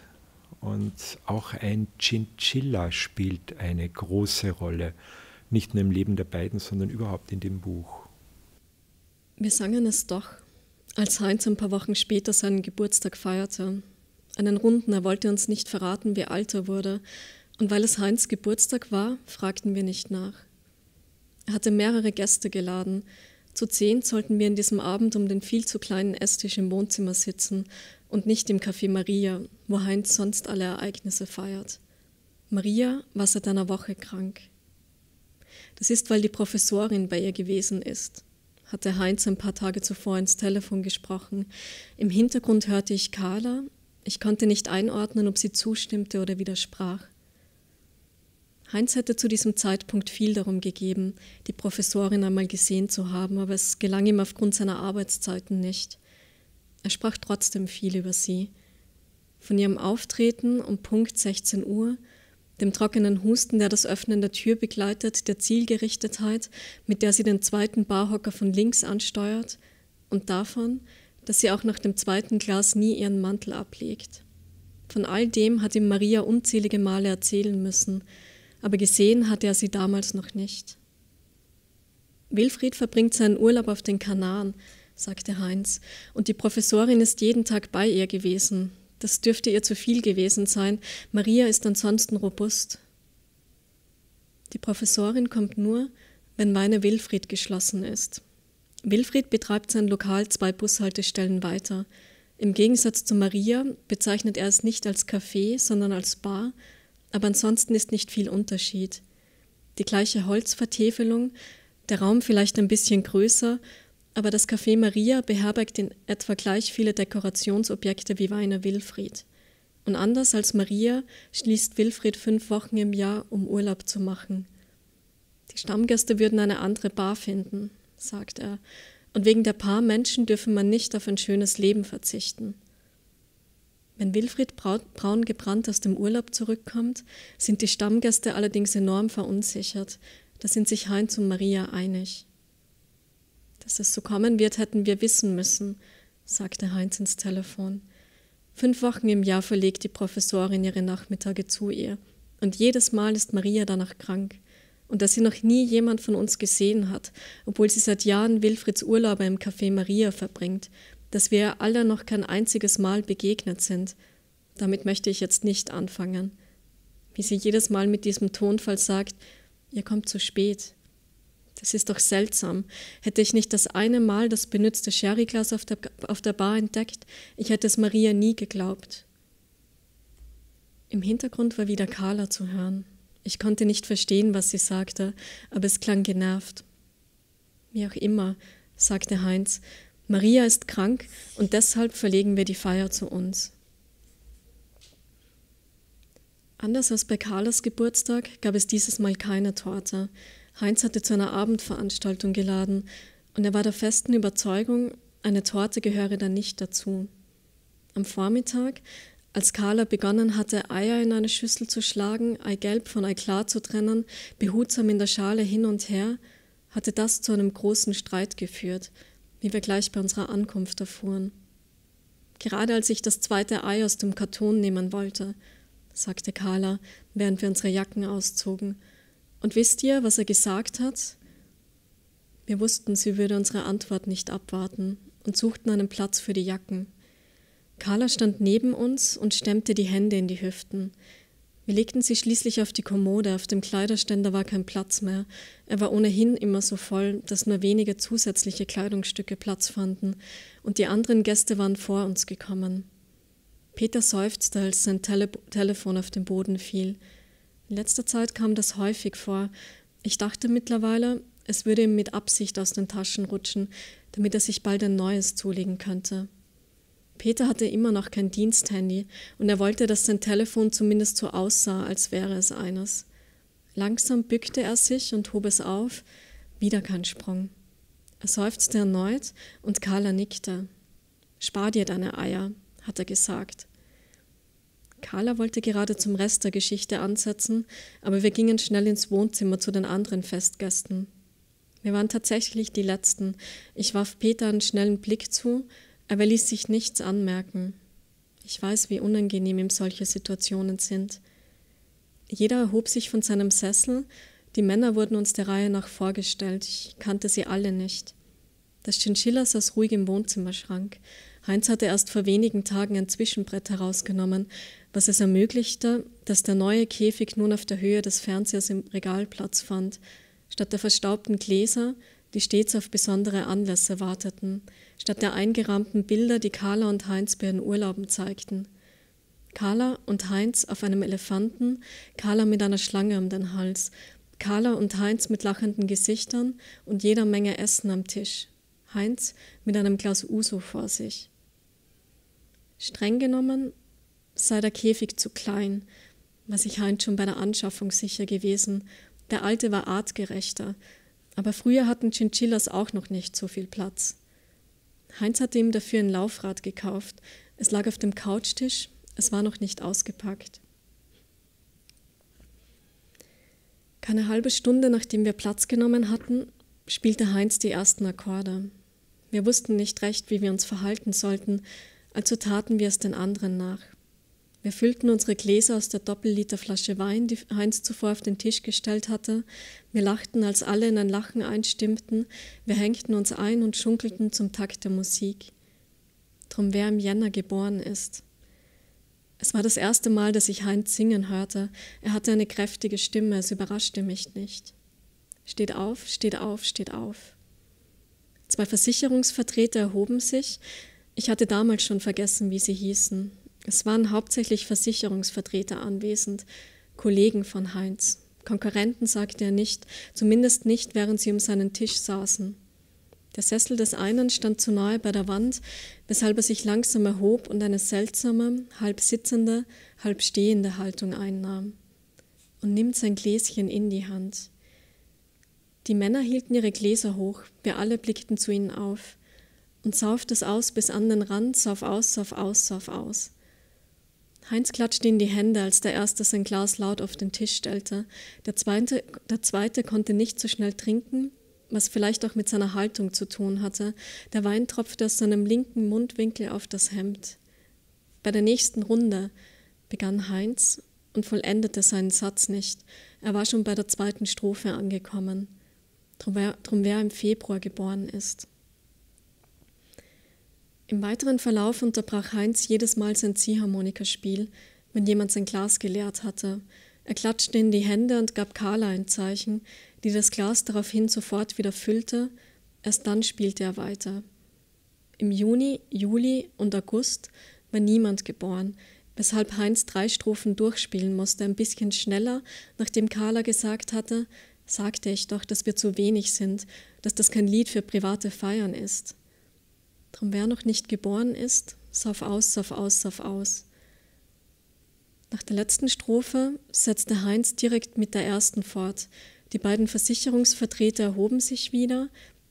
Und auch ein Chinchilla spielt eine große Rolle, nicht nur im Leben der beiden, sondern überhaupt in dem Buch. Wir sangen es doch, als Heinz ein paar Wochen später seinen Geburtstag feierte. Einen runden, er wollte uns nicht verraten, wie alt er wurde, und weil es Heinz Geburtstag war, fragten wir nicht nach. Er hatte mehrere Gäste geladen. Zu zehn sollten wir in diesem Abend um den viel zu kleinen Esstisch im Wohnzimmer sitzen und nicht im Café Maria, wo Heinz sonst alle Ereignisse feiert. Maria war seit einer Woche krank. Das ist, weil die Professorin bei ihr gewesen ist, hatte Heinz ein paar Tage zuvor ins Telefon gesprochen. Im Hintergrund hörte ich Carla. Ich konnte nicht einordnen, ob sie zustimmte oder widersprach. Heinz hätte zu diesem Zeitpunkt viel darum gegeben, die Professorin einmal gesehen zu haben, aber es gelang ihm aufgrund seiner Arbeitszeiten nicht. Er sprach trotzdem viel über sie. Von ihrem Auftreten um Punkt 16 Uhr, dem trockenen Husten, der das Öffnen der Tür begleitet, der Zielgerichtetheit, mit der sie den zweiten Barhocker von links ansteuert, und davon, dass sie auch nach dem zweiten Glas nie ihren Mantel ablegt. Von all dem hat ihm Maria unzählige Male erzählen müssen, aber gesehen hatte er sie damals noch nicht. Wilfried verbringt seinen Urlaub auf den Kanaren, sagte Heinz, und die Professorin ist jeden Tag bei ihr gewesen. Das dürfte ihr zu viel gewesen sein. Maria ist ansonsten robust. Die Professorin kommt nur, wenn Weine Wilfried geschlossen ist. Wilfried betreibt sein Lokal zwei Bushaltestellen weiter. Im Gegensatz zu Maria bezeichnet er es nicht als Café, sondern als Bar, aber ansonsten ist nicht viel Unterschied. Die gleiche Holzvertäfelung, der Raum vielleicht ein bisschen größer aber das Café Maria beherbergt in etwa gleich viele Dekorationsobjekte wie Weiner Wilfried. Und anders als Maria schließt Wilfried fünf Wochen im Jahr, um Urlaub zu machen. Die Stammgäste würden eine andere Bar finden, sagt er, und wegen der paar Menschen dürfe man nicht auf ein schönes Leben verzichten. Wenn Wilfried braun gebrannt aus dem Urlaub zurückkommt, sind die Stammgäste allerdings enorm verunsichert. Da sind sich Heinz und Maria einig. Dass es so kommen wird, hätten wir wissen müssen, sagte Heinz ins Telefon. Fünf Wochen im Jahr verlegt die Professorin ihre Nachmittage zu ihr. Und jedes Mal ist Maria danach krank. Und dass sie noch nie jemand von uns gesehen hat, obwohl sie seit Jahren Wilfrieds Urlaube im Café Maria verbringt, dass wir alle noch kein einziges Mal begegnet sind. Damit möchte ich jetzt nicht anfangen. Wie sie jedes Mal mit diesem Tonfall sagt, ihr kommt zu spät, das ist doch seltsam. Hätte ich nicht das eine Mal das benützte Sherryglas auf der, auf der Bar entdeckt, ich hätte es Maria nie geglaubt. Im Hintergrund war wieder Carla zu hören. Ich konnte nicht verstehen, was sie sagte, aber es klang genervt. Wie auch immer, sagte Heinz, Maria ist krank und deshalb verlegen wir die Feier zu uns. Anders als bei Carlas Geburtstag gab es dieses Mal keine Torte. Heinz hatte zu einer Abendveranstaltung geladen und er war der festen Überzeugung, eine Torte gehöre da nicht dazu. Am Vormittag, als Carla begonnen hatte, Eier in eine Schüssel zu schlagen, Eigelb von Eiklar zu trennen, behutsam in der Schale hin und her, hatte das zu einem großen Streit geführt, wie wir gleich bei unserer Ankunft erfuhren. Gerade als ich das zweite Ei aus dem Karton nehmen wollte, sagte Carla, während wir unsere Jacken auszogen, und wisst ihr, was er gesagt hat? Wir wussten, sie würde unsere Antwort nicht abwarten und suchten einen Platz für die Jacken. Carla stand neben uns und stemmte die Hände in die Hüften. Wir legten sie schließlich auf die Kommode, auf dem Kleiderständer war kein Platz mehr. Er war ohnehin immer so voll, dass nur wenige zusätzliche Kleidungsstücke Platz fanden, und die anderen Gäste waren vor uns gekommen. Peter seufzte, als sein Tele Telefon auf den Boden fiel. In letzter Zeit kam das häufig vor. Ich dachte mittlerweile, es würde ihm mit Absicht aus den Taschen rutschen, damit er sich bald ein neues zulegen könnte. Peter hatte immer noch kein Diensthandy und er wollte, dass sein Telefon zumindest so aussah, als wäre es eines. Langsam bückte er sich und hob es auf, wieder kein Sprung. Er seufzte erneut und Carla nickte. Spar dir deine Eier, hat er gesagt. Carla wollte gerade zum Rest der Geschichte ansetzen, aber wir gingen schnell ins Wohnzimmer zu den anderen Festgästen. Wir waren tatsächlich die Letzten. Ich warf Peter einen schnellen Blick zu, aber er ließ sich nichts anmerken. Ich weiß, wie unangenehm ihm solche Situationen sind. Jeder erhob sich von seinem Sessel, die Männer wurden uns der Reihe nach vorgestellt, ich kannte sie alle nicht. Das Chinchilla saß ruhig im Wohnzimmerschrank. Heinz hatte erst vor wenigen Tagen ein Zwischenbrett herausgenommen, was es ermöglichte, dass der neue Käfig nun auf der Höhe des Fernsehers im Regal Platz fand, statt der verstaubten Gläser, die stets auf besondere Anlässe warteten, statt der eingerahmten Bilder, die Carla und Heinz bei ihren Urlauben zeigten. Carla und Heinz auf einem Elefanten, Carla mit einer Schlange um den Hals, Carla und Heinz mit lachenden Gesichtern und jeder Menge Essen am Tisch, Heinz mit einem Glas Uso vor sich. Streng genommen sei der Käfig zu klein, war sich Heinz schon bei der Anschaffung sicher gewesen. Der alte war artgerechter, aber früher hatten Chinchillas auch noch nicht so viel Platz. Heinz hatte ihm dafür ein Laufrad gekauft. Es lag auf dem Couchtisch, es war noch nicht ausgepackt. Keine halbe Stunde nachdem wir Platz genommen hatten, spielte Heinz die ersten Akkorde. Wir wussten nicht recht, wie wir uns verhalten sollten, also taten wir es den anderen nach. Wir füllten unsere Gläser aus der Doppelliterflasche Wein, die Heinz zuvor auf den Tisch gestellt hatte. Wir lachten, als alle in ein Lachen einstimmten. Wir hängten uns ein und schunkelten zum Takt der Musik. Drum wer im Jänner geboren ist. Es war das erste Mal, dass ich Heinz singen hörte. Er hatte eine kräftige Stimme, es überraschte mich nicht. Steht auf, steht auf, steht auf. Zwei Versicherungsvertreter erhoben sich. Ich hatte damals schon vergessen, wie sie hießen. Es waren hauptsächlich Versicherungsvertreter anwesend, Kollegen von Heinz. Konkurrenten sagte er nicht, zumindest nicht, während sie um seinen Tisch saßen. Der Sessel des einen stand zu nahe bei der Wand, weshalb er sich langsam erhob und eine seltsame, halb sitzende, halb stehende Haltung einnahm und nimmt sein Gläschen in die Hand. Die Männer hielten ihre Gläser hoch, wir alle blickten zu ihnen auf und sauft es aus bis an den Rand, sauf aus, sauf aus, sauf aus. Heinz klatschte in die Hände, als der Erste sein Glas laut auf den Tisch stellte. Der Zweite, der Zweite konnte nicht so schnell trinken, was vielleicht auch mit seiner Haltung zu tun hatte. Der Wein tropfte aus seinem linken Mundwinkel auf das Hemd. Bei der nächsten Runde begann Heinz und vollendete seinen Satz nicht. Er war schon bei der zweiten Strophe angekommen. Drum wer, drum wer im Februar geboren ist. Im weiteren Verlauf unterbrach Heinz jedes Mal sein Ziehharmonikaspiel, wenn jemand sein Glas geleert hatte. Er klatschte in die Hände und gab Carla ein Zeichen, die das Glas daraufhin sofort wieder füllte. Erst dann spielte er weiter. Im Juni, Juli und August war niemand geboren, weshalb Heinz drei Strophen durchspielen musste, ein bisschen schneller, nachdem Carla gesagt hatte, sagte ich doch, dass wir zu wenig sind, dass das kein Lied für private Feiern ist. Drum wer noch nicht geboren ist, sauf aus, sauf aus, sauf aus. Nach der letzten Strophe setzte Heinz direkt mit der ersten fort. Die beiden Versicherungsvertreter erhoben sich wieder,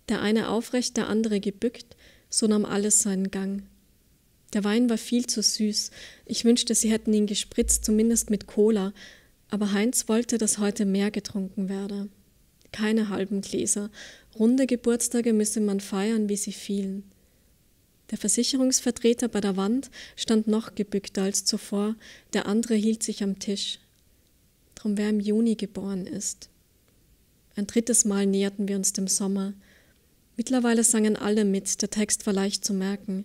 der eine aufrecht, der andere gebückt, so nahm alles seinen Gang. Der Wein war viel zu süß. Ich wünschte, sie hätten ihn gespritzt, zumindest mit Cola, aber Heinz wollte, dass heute mehr getrunken werde. Keine halben Gläser. Runde Geburtstage müsse man feiern, wie sie fielen. Der Versicherungsvertreter bei der Wand stand noch gebückter als zuvor, der andere hielt sich am Tisch. Drum wer im Juni geboren ist. Ein drittes Mal näherten wir uns dem Sommer. Mittlerweile sangen alle mit, der Text war leicht zu merken.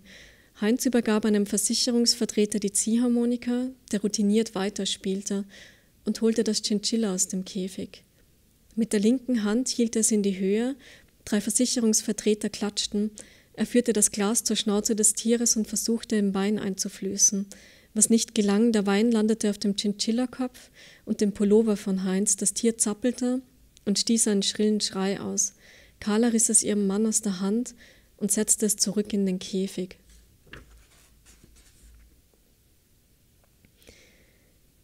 Heinz übergab einem Versicherungsvertreter die Ziehharmonika, der routiniert weiterspielte, und holte das Chinchilla aus dem Käfig. Mit der linken Hand hielt er es in die Höhe, drei Versicherungsvertreter klatschten, er führte das Glas zur Schnauze des Tieres und versuchte, im Wein einzuflößen. Was nicht gelang, der Wein landete auf dem Chinchilla-Kopf und dem Pullover von Heinz. Das Tier zappelte und stieß einen schrillen Schrei aus. Carla riss es ihrem Mann aus der Hand und setzte es zurück in den Käfig.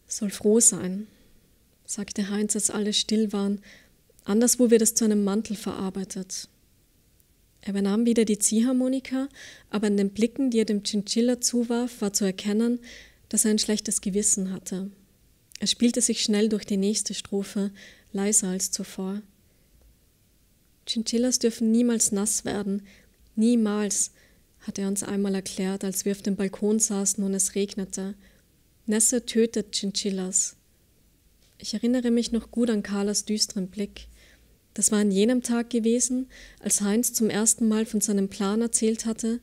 Soll froh sein, sagte Heinz, als alle still waren. Anderswo wird es zu einem Mantel verarbeitet. Er übernahm wieder die Ziehharmonika, aber in den Blicken, die er dem Chinchilla zuwarf, war zu erkennen, dass er ein schlechtes Gewissen hatte. Er spielte sich schnell durch die nächste Strophe, leiser als zuvor. Chinchillas dürfen niemals nass werden, niemals, hat er uns einmal erklärt, als wir auf dem Balkon saßen und es regnete. Nässe tötet Chinchillas. Ich erinnere mich noch gut an Carlas düsteren Blick. Das war an jenem Tag gewesen, als Heinz zum ersten Mal von seinem Plan erzählt hatte,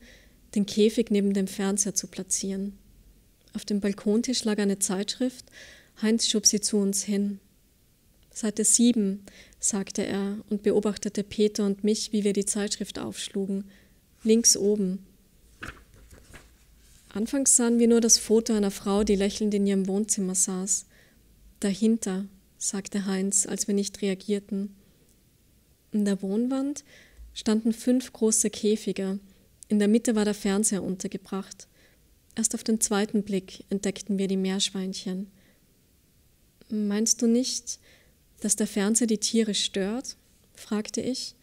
den Käfig neben dem Fernseher zu platzieren. Auf dem Balkontisch lag eine Zeitschrift, Heinz schob sie zu uns hin. Seite sieben, sagte er und beobachtete Peter und mich, wie wir die Zeitschrift aufschlugen. Links oben. Anfangs sahen wir nur das Foto einer Frau, die lächelnd in ihrem Wohnzimmer saß. Dahinter, sagte Heinz, als wir nicht reagierten. In der Wohnwand standen fünf große Käfige. In der Mitte war der Fernseher untergebracht. Erst auf den zweiten Blick entdeckten wir die Meerschweinchen. Meinst du nicht, dass der Fernseher die Tiere stört? fragte ich.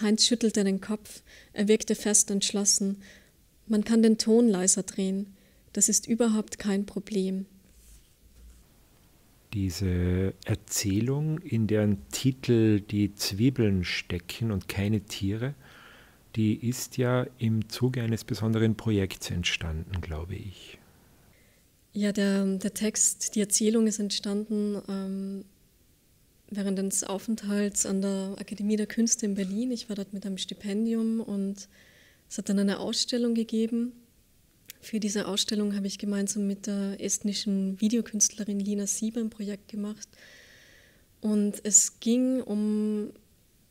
Heinz schüttelte den Kopf. Er wirkte fest entschlossen. Man kann den Ton leiser drehen. Das ist überhaupt kein Problem diese Erzählung, in deren Titel die Zwiebeln stecken und keine Tiere, die ist ja im Zuge eines besonderen Projekts entstanden, glaube ich. Ja, der, der Text, die Erzählung ist entstanden ähm, während des Aufenthalts an der Akademie der Künste in Berlin. Ich war dort mit einem Stipendium und es hat dann eine Ausstellung gegeben für diese Ausstellung habe ich gemeinsam mit der estnischen Videokünstlerin Lina Sieber ein Projekt gemacht. Und es ging um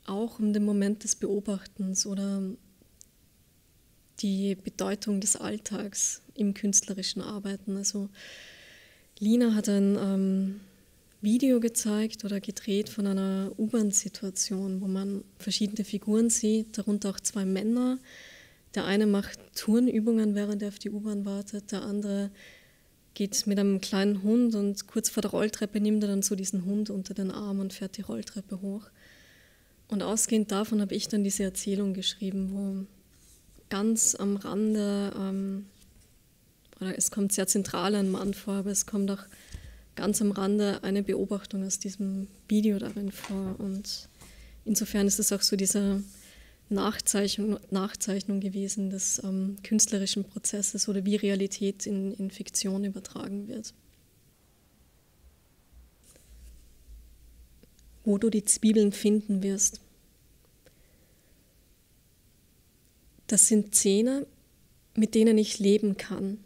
auch um den Moment des Beobachtens oder die Bedeutung des Alltags im künstlerischen Arbeiten. Also Lina hat ein ähm, Video gezeigt oder gedreht von einer U-Bahn-Situation, wo man verschiedene Figuren sieht, darunter auch zwei Männer, der eine macht Turnübungen, während er auf die U-Bahn wartet, der andere geht mit einem kleinen Hund und kurz vor der Rolltreppe nimmt er dann so diesen Hund unter den Arm und fährt die Rolltreppe hoch. Und ausgehend davon habe ich dann diese Erzählung geschrieben, wo ganz am Rande, ähm, oder es kommt sehr zentral ein Mann vor, aber es kommt auch ganz am Rande eine Beobachtung aus diesem Video darin vor. Und insofern ist es auch so dieser Nachzeichnung, Nachzeichnung gewesen des ähm, künstlerischen Prozesses oder wie Realität in, in Fiktion übertragen wird. Wo du die Zwiebeln finden wirst. Das sind Zähne, mit denen ich leben kann,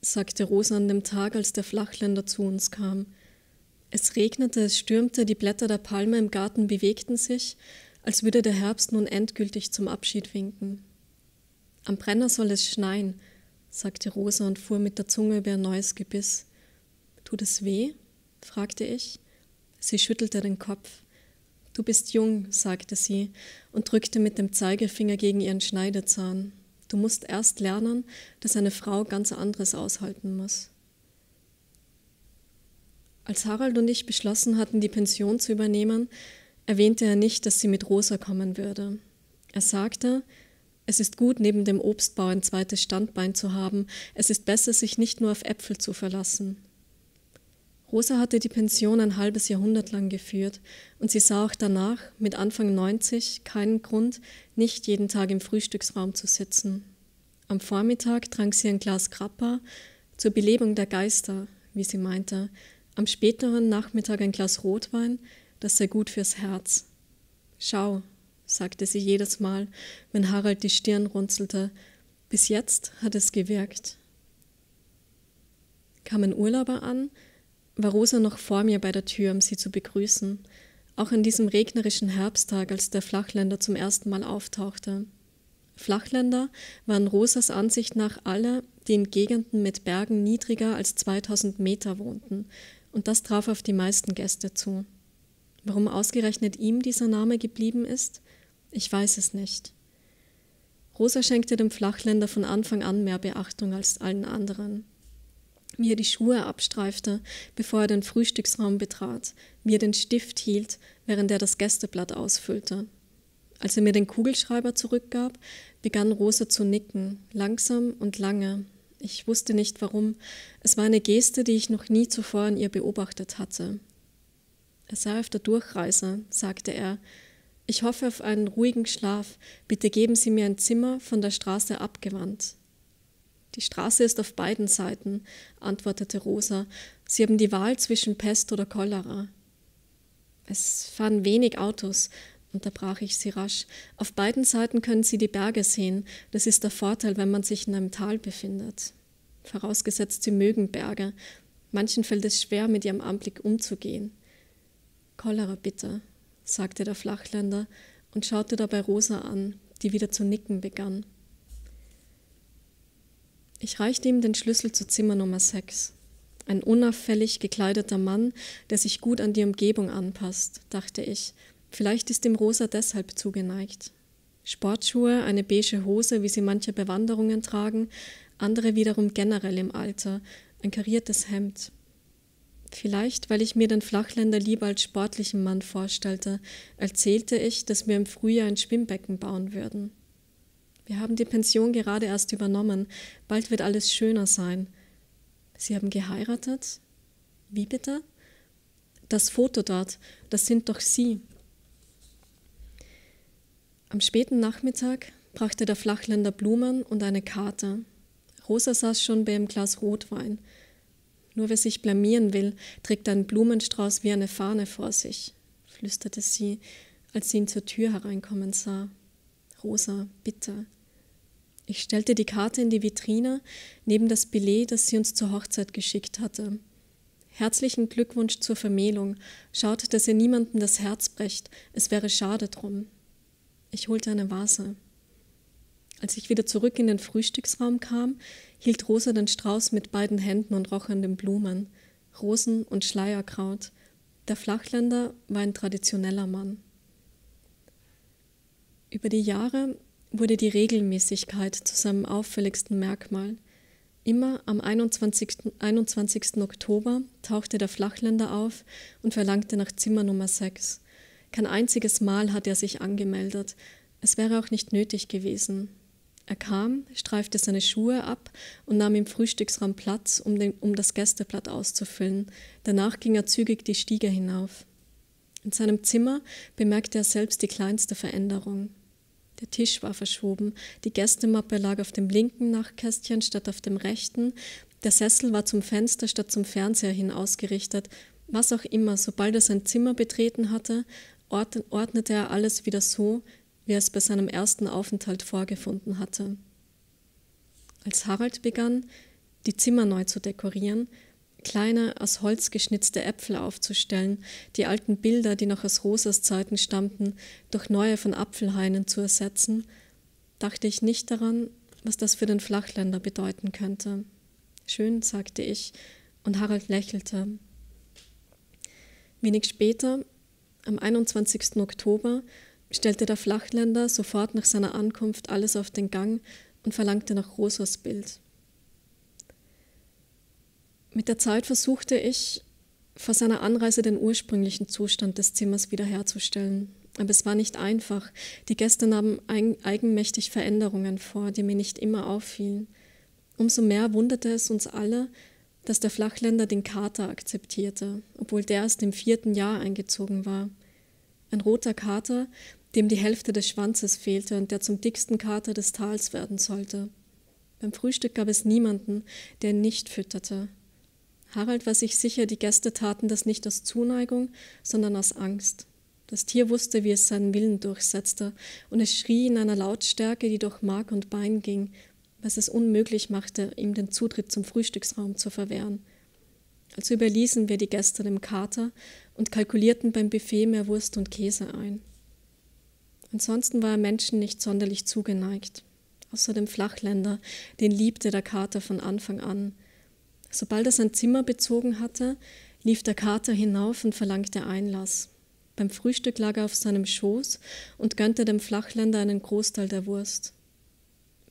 sagte Rosa an dem Tag, als der Flachländer zu uns kam. Es regnete, es stürmte, die Blätter der Palme im Garten bewegten sich, als würde der Herbst nun endgültig zum Abschied winken. Am Brenner soll es schneien, sagte Rosa und fuhr mit der Zunge über ein neues Gebiss. Tut es weh? fragte ich. Sie schüttelte den Kopf. Du bist jung, sagte sie und drückte mit dem Zeigefinger gegen ihren Schneidezahn. Du musst erst lernen, dass eine Frau ganz anderes aushalten muss. Als Harald und ich beschlossen hatten, die Pension zu übernehmen, erwähnte er nicht, dass sie mit Rosa kommen würde. Er sagte, es ist gut, neben dem Obstbau ein zweites Standbein zu haben. Es ist besser, sich nicht nur auf Äpfel zu verlassen. Rosa hatte die Pension ein halbes Jahrhundert lang geführt und sie sah auch danach, mit Anfang 90, keinen Grund, nicht jeden Tag im Frühstücksraum zu sitzen. Am Vormittag trank sie ein Glas Grappa zur Belebung der Geister, wie sie meinte, am späteren Nachmittag ein Glas Rotwein das sei gut fürs Herz. Schau, sagte sie jedes Mal, wenn Harald die Stirn runzelte. Bis jetzt hat es gewirkt. Kamen Urlauber an, war Rosa noch vor mir bei der Tür, um sie zu begrüßen, auch an diesem regnerischen Herbsttag, als der Flachländer zum ersten Mal auftauchte. Flachländer waren Rosas Ansicht nach alle, die in Gegenden mit Bergen niedriger als 2000 Meter wohnten, und das traf auf die meisten Gäste zu. Warum ausgerechnet ihm dieser Name geblieben ist, ich weiß es nicht. Rosa schenkte dem Flachländer von Anfang an mehr Beachtung als allen anderen. Wie er die Schuhe abstreifte, bevor er den Frühstücksraum betrat, wie er den Stift hielt, während er das Gästeblatt ausfüllte. Als er mir den Kugelschreiber zurückgab, begann Rosa zu nicken, langsam und lange. Ich wusste nicht warum. Es war eine Geste, die ich noch nie zuvor an ihr beobachtet hatte. Er sei auf der Durchreise, sagte er. Ich hoffe auf einen ruhigen Schlaf. Bitte geben Sie mir ein Zimmer von der Straße abgewandt. Die Straße ist auf beiden Seiten, antwortete Rosa. Sie haben die Wahl zwischen Pest oder Cholera. Es fahren wenig Autos, unterbrach ich sie rasch. Auf beiden Seiten können Sie die Berge sehen. Das ist der Vorteil, wenn man sich in einem Tal befindet. Vorausgesetzt, Sie mögen Berge. Manchen fällt es schwer, mit ihrem Anblick umzugehen. Cholera bitte, sagte der Flachländer und schaute dabei Rosa an, die wieder zu nicken begann. Ich reichte ihm den Schlüssel zu Zimmer Nummer 6. Ein unauffällig gekleideter Mann, der sich gut an die Umgebung anpasst, dachte ich. Vielleicht ist ihm Rosa deshalb zugeneigt. Sportschuhe, eine beige Hose, wie sie manche Bewanderungen tragen, andere wiederum generell im Alter, ein kariertes Hemd. Vielleicht, weil ich mir den Flachländer lieber als sportlichen Mann vorstellte, erzählte ich, dass wir im Frühjahr ein Schwimmbecken bauen würden. Wir haben die Pension gerade erst übernommen, bald wird alles schöner sein. Sie haben geheiratet? Wie bitte? Das Foto dort, das sind doch Sie. Am späten Nachmittag brachte der Flachländer Blumen und eine Karte. Rosa saß schon bei einem Glas Rotwein. Nur wer sich blamieren will, trägt einen Blumenstrauß wie eine Fahne vor sich, flüsterte sie, als sie ihn zur Tür hereinkommen sah. Rosa, bitte. Ich stellte die Karte in die Vitrine neben das Billet, das sie uns zur Hochzeit geschickt hatte. Herzlichen Glückwunsch zur Vermählung. Schaut, dass ihr niemandem das Herz brecht. Es wäre schade drum. Ich holte eine Vase. Als ich wieder zurück in den Frühstücksraum kam, hielt Rosa den Strauß mit beiden Händen und roch an den Blumen, Rosen und Schleierkraut. Der Flachländer war ein traditioneller Mann. Über die Jahre wurde die Regelmäßigkeit zu seinem auffälligsten Merkmal. Immer am 21. 21. Oktober tauchte der Flachländer auf und verlangte nach Zimmer Nummer 6. Kein einziges Mal hat er sich angemeldet. Es wäre auch nicht nötig gewesen. Er kam, streifte seine Schuhe ab und nahm im Frühstücksraum Platz, um, den, um das Gästeblatt auszufüllen. Danach ging er zügig die Stiege hinauf. In seinem Zimmer bemerkte er selbst die kleinste Veränderung. Der Tisch war verschoben, die Gästemappe lag auf dem linken Nachtkästchen statt auf dem rechten, der Sessel war zum Fenster statt zum Fernseher hin ausgerichtet. Was auch immer, sobald er sein Zimmer betreten hatte, ordnete er alles wieder so, wie er es bei seinem ersten Aufenthalt vorgefunden hatte. Als Harald begann, die Zimmer neu zu dekorieren, kleine aus Holz geschnitzte Äpfel aufzustellen, die alten Bilder, die noch aus Rosas Zeiten stammten, durch neue von Apfelhainen zu ersetzen, dachte ich nicht daran, was das für den Flachländer bedeuten könnte. Schön, sagte ich, und Harald lächelte. Wenig später, am 21. Oktober, stellte der Flachländer sofort nach seiner Ankunft alles auf den Gang und verlangte nach Rosas Bild. Mit der Zeit versuchte ich, vor seiner Anreise den ursprünglichen Zustand des Zimmers wiederherzustellen. Aber es war nicht einfach. Die Gäste nahmen eigenmächtig Veränderungen vor, die mir nicht immer auffielen. Umso mehr wunderte es uns alle, dass der Flachländer den Kater akzeptierte, obwohl der erst im vierten Jahr eingezogen war. Ein roter Kater, dem die Hälfte des Schwanzes fehlte und der zum dicksten Kater des Tals werden sollte. Beim Frühstück gab es niemanden, der ihn nicht fütterte. Harald war sich sicher, die Gäste taten das nicht aus Zuneigung, sondern aus Angst. Das Tier wusste, wie es seinen Willen durchsetzte, und es schrie in einer Lautstärke, die durch Mark und Bein ging, was es unmöglich machte, ihm den Zutritt zum Frühstücksraum zu verwehren. Also überließen wir die Gäste dem Kater und kalkulierten beim Buffet mehr Wurst und Käse ein. Ansonsten war er Menschen nicht sonderlich zugeneigt. Außer dem Flachländer, den liebte der Kater von Anfang an. Sobald er sein Zimmer bezogen hatte, lief der Kater hinauf und verlangte Einlass. Beim Frühstück lag er auf seinem Schoß und gönnte dem Flachländer einen Großteil der Wurst.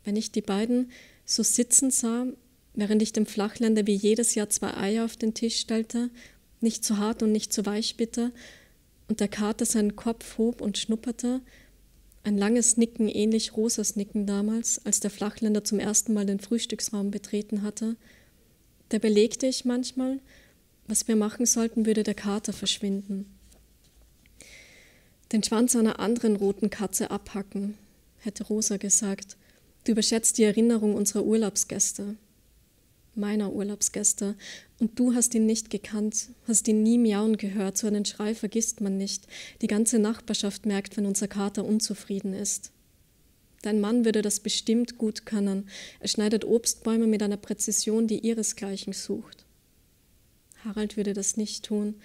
Wenn ich die beiden so sitzen sah, während ich dem Flachländer wie jedes Jahr zwei Eier auf den Tisch stellte, nicht zu hart und nicht zu weich bitte, und der Kater seinen Kopf hob und schnupperte, ein langes Nicken ähnlich Rosas Nicken damals, als der Flachländer zum ersten Mal den Frühstücksraum betreten hatte, da belegte ich manchmal, was wir machen sollten, würde der Kater verschwinden. Den Schwanz einer anderen roten Katze abhacken, hätte Rosa gesagt. Du überschätzt die Erinnerung unserer Urlaubsgäste meiner Urlaubsgäste, und du hast ihn nicht gekannt, hast ihn nie miauen gehört, so einen Schrei vergisst man nicht. Die ganze Nachbarschaft merkt, wenn unser Kater unzufrieden ist. Dein Mann würde das bestimmt gut können. Er schneidet Obstbäume mit einer Präzision, die ihresgleichen sucht. Harald würde das nicht tun,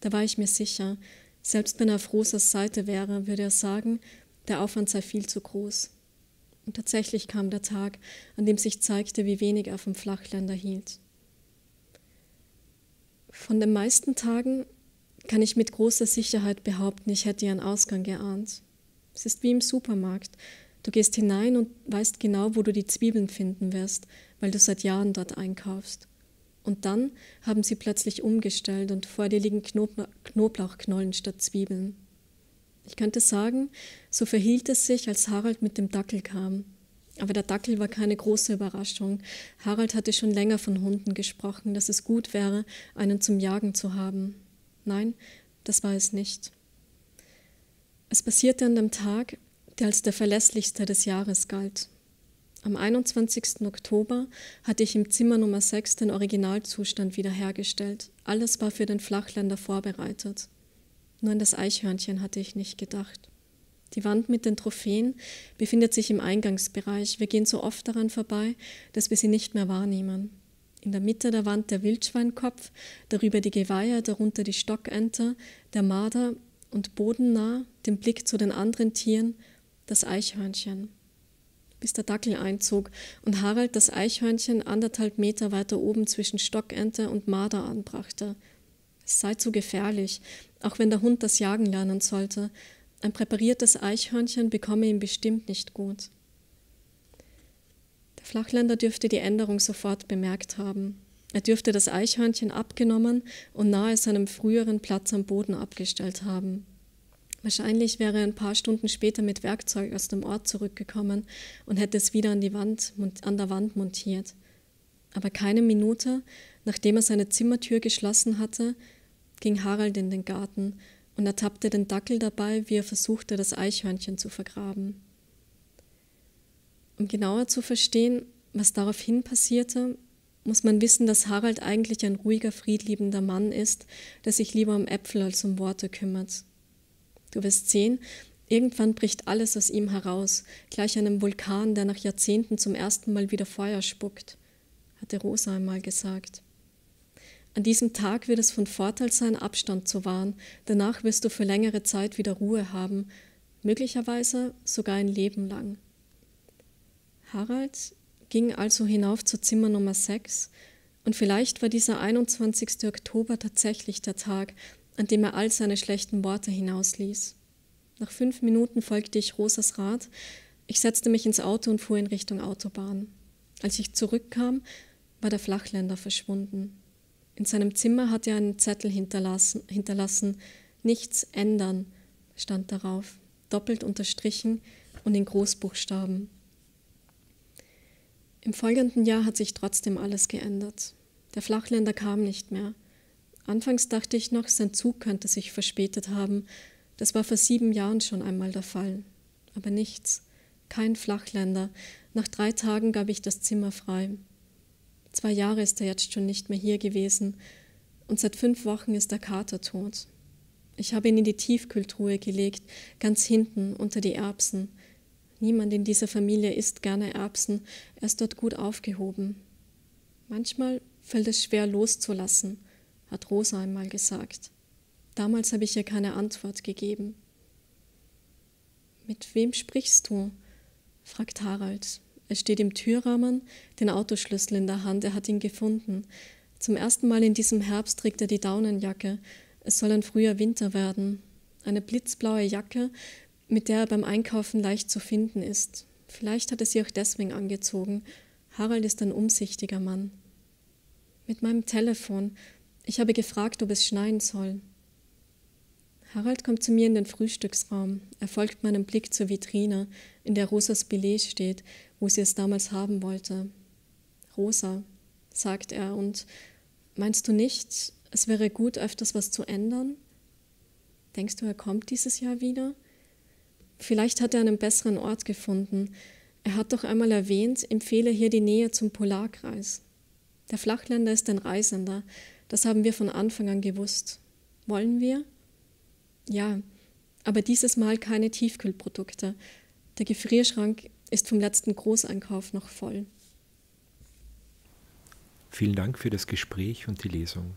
da war ich mir sicher. Selbst wenn er auf Rosas Seite wäre, würde er sagen, der Aufwand sei viel zu groß. Und tatsächlich kam der Tag, an dem sich zeigte, wie wenig er vom Flachländer hielt. Von den meisten Tagen kann ich mit großer Sicherheit behaupten, ich hätte ihren Ausgang geahnt. Es ist wie im Supermarkt. Du gehst hinein und weißt genau, wo du die Zwiebeln finden wirst, weil du seit Jahren dort einkaufst. Und dann haben sie plötzlich umgestellt und vor dir liegen Knoblauchknollen statt Zwiebeln. Ich könnte sagen, so verhielt es sich, als Harald mit dem Dackel kam. Aber der Dackel war keine große Überraschung. Harald hatte schon länger von Hunden gesprochen, dass es gut wäre, einen zum Jagen zu haben. Nein, das war es nicht. Es passierte an dem Tag, der als der verlässlichste des Jahres galt. Am 21. Oktober hatte ich im Zimmer Nummer 6 den Originalzustand wiederhergestellt. Alles war für den Flachländer vorbereitet. Nur an das Eichhörnchen hatte ich nicht gedacht. Die Wand mit den Trophäen befindet sich im Eingangsbereich. Wir gehen so oft daran vorbei, dass wir sie nicht mehr wahrnehmen. In der Mitte der Wand der Wildschweinkopf, darüber die Geweihe, darunter die Stockente, der Marder und bodennah, den Blick zu den anderen Tieren, das Eichhörnchen. Bis der Dackel einzog und Harald das Eichhörnchen anderthalb Meter weiter oben zwischen Stockente und Marder anbrachte. Es sei zu gefährlich, auch wenn der Hund das Jagen lernen sollte. Ein präpariertes Eichhörnchen bekomme ihm bestimmt nicht gut. Der Flachländer dürfte die Änderung sofort bemerkt haben. Er dürfte das Eichhörnchen abgenommen und nahe seinem früheren Platz am Boden abgestellt haben. Wahrscheinlich wäre er ein paar Stunden später mit Werkzeug aus dem Ort zurückgekommen und hätte es wieder an, die Wand, an der Wand montiert. Aber keine Minute, nachdem er seine Zimmertür geschlossen hatte, ging Harald in den Garten und ertappte den Dackel dabei, wie er versuchte, das Eichhörnchen zu vergraben. Um genauer zu verstehen, was daraufhin passierte, muss man wissen, dass Harald eigentlich ein ruhiger, friedliebender Mann ist, der sich lieber um Äpfel als um Worte kümmert. Du wirst sehen, irgendwann bricht alles aus ihm heraus, gleich einem Vulkan, der nach Jahrzehnten zum ersten Mal wieder Feuer spuckt, hatte Rosa einmal gesagt. An diesem Tag wird es von Vorteil sein, Abstand zu wahren. Danach wirst du für längere Zeit wieder Ruhe haben, möglicherweise sogar ein Leben lang. Harald ging also hinauf zu Zimmer Nummer 6 und vielleicht war dieser 21. Oktober tatsächlich der Tag, an dem er all seine schlechten Worte hinausließ. Nach fünf Minuten folgte ich Rosas Rat. Ich setzte mich ins Auto und fuhr in Richtung Autobahn. Als ich zurückkam, war der Flachländer verschwunden. In seinem Zimmer hat er einen Zettel hinterlassen, hinterlassen. Nichts ändern stand darauf, doppelt unterstrichen und in Großbuchstaben. Im folgenden Jahr hat sich trotzdem alles geändert. Der Flachländer kam nicht mehr. Anfangs dachte ich noch, sein Zug könnte sich verspätet haben. Das war vor sieben Jahren schon einmal der Fall. Aber nichts. Kein Flachländer. Nach drei Tagen gab ich das Zimmer frei. Zwei Jahre ist er jetzt schon nicht mehr hier gewesen und seit fünf Wochen ist der Kater tot. Ich habe ihn in die Tiefkühltruhe gelegt, ganz hinten unter die Erbsen. Niemand in dieser Familie isst gerne Erbsen, er ist dort gut aufgehoben. Manchmal fällt es schwer loszulassen, hat Rosa einmal gesagt. Damals habe ich ihr keine Antwort gegeben. Mit wem sprichst du? fragt Harald. Er steht im Türrahmen, den Autoschlüssel in der Hand, er hat ihn gefunden. Zum ersten Mal in diesem Herbst trägt er die Daunenjacke. Es soll ein früher Winter werden. Eine blitzblaue Jacke, mit der er beim Einkaufen leicht zu finden ist. Vielleicht hat er sie auch deswegen angezogen. Harald ist ein umsichtiger Mann. Mit meinem Telefon. Ich habe gefragt, ob es schneien soll. Harald kommt zu mir in den Frühstücksraum. Er folgt meinem Blick zur Vitrine, in der Rosas Billet steht, wo sie es damals haben wollte. Rosa, sagt er, und meinst du nicht, es wäre gut, öfters was zu ändern? Denkst du, er kommt dieses Jahr wieder? Vielleicht hat er einen besseren Ort gefunden. Er hat doch einmal erwähnt, empfehle hier die Nähe zum Polarkreis. Der Flachländer ist ein Reisender, das haben wir von Anfang an gewusst. Wollen wir? Ja, aber dieses Mal keine Tiefkühlprodukte. Der Gefrierschrank ist vom letzten Großeinkauf noch voll. Vielen Dank für das Gespräch und die Lesung.